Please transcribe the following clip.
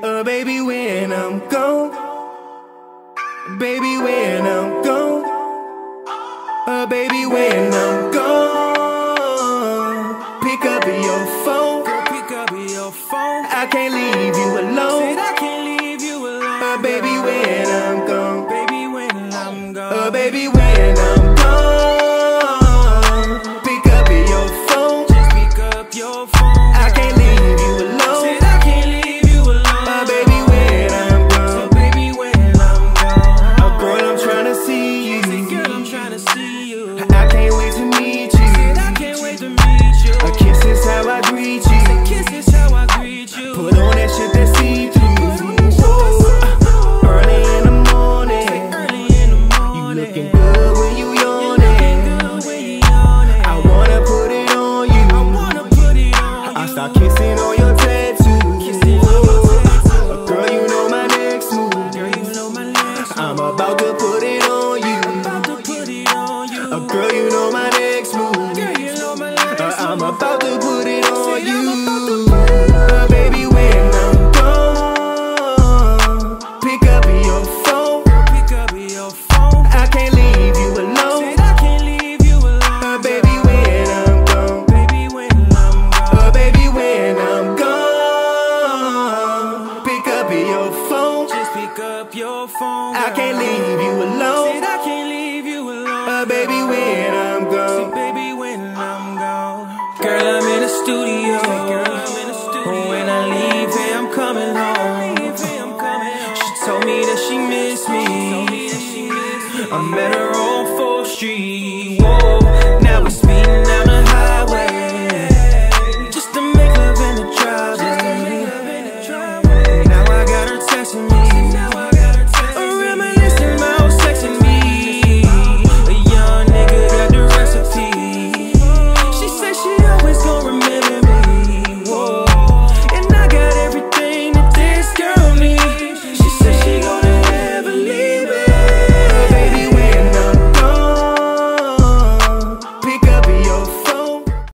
Uh, baby, when I'm gone. Baby, when I'm gone. Uh, baby, when I'm gone. Pick up your phone. Girl, pick up your phone. I can't leave you Said alone. I can't leave you alone. Uh, baby, when I'm gone. Baby, when I'm gone. Uh, baby, when I'm see you. I can't wait to meet you. I can't wait to meet you. A kiss is how I greet you. A Kiss is how I greet you. Put on that shit that see through. Early in the morning. Early in the morning. looking good when you Looking good when you yawning. I wanna put it on you. I wanna put it on I start kissing on your Uh, Girl, you know my next move. Girl, you know my next Uh, I'm about to put it on Said you. I'm about to put it Uh, baby, when I'm gone, pick up your phone. Pick up your phone. I can't leave you alone. Said I can't leave you alone. Uh, baby, when I'm gone. Baby, when I'm gone. Uh, baby, when I'm gone, pick up your phone. Just pick up your phone. I can't leave you alone. I met her on 4th Street.